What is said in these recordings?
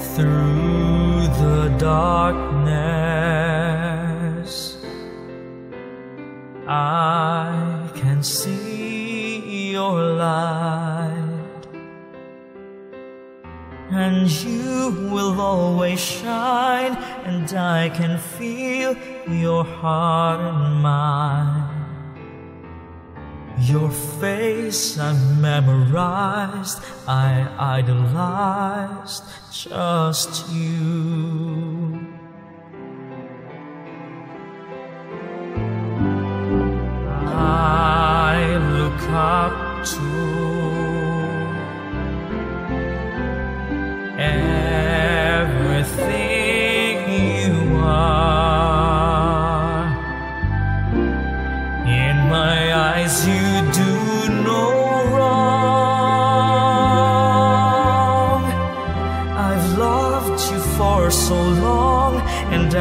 through the darkness. I can see your light, and you will always shine, and I can feel your heart in mine. Your face I memorized, I idolized just you.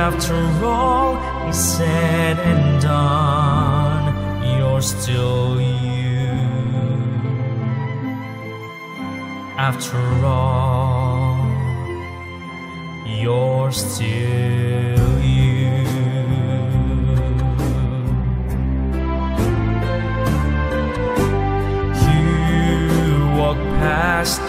After all is said and done, you're still you. After all, you're still you. You walk past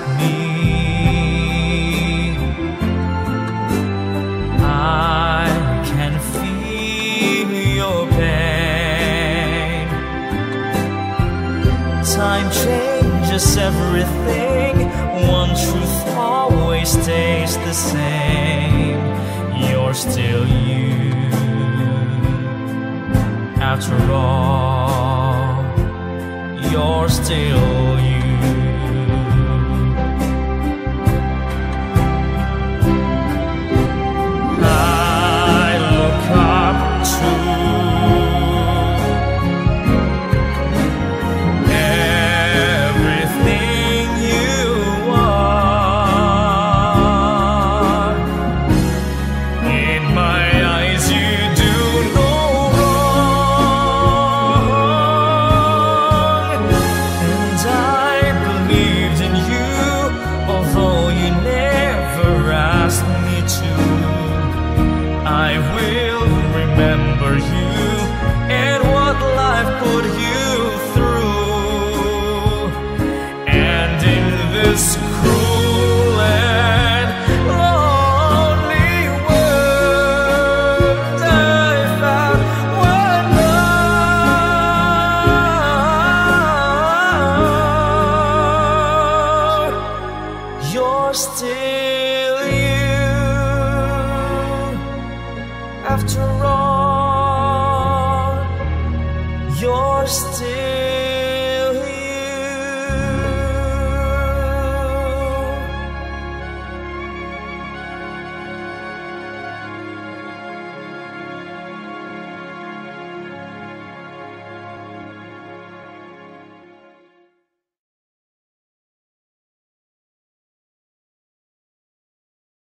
Time changes everything. One truth always stays the same. You're still you. After all, you're still remember you and what life put you through. And in this cruel and lonely world, I found one love. You're still you. After all, you're still